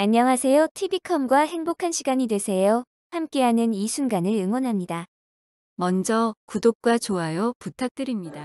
안녕하세요. TV컴과 행복한 시간이 되세요. 함께하는 이 순간을 응원합니다. 먼저 구독과 좋아요 부탁드립니다.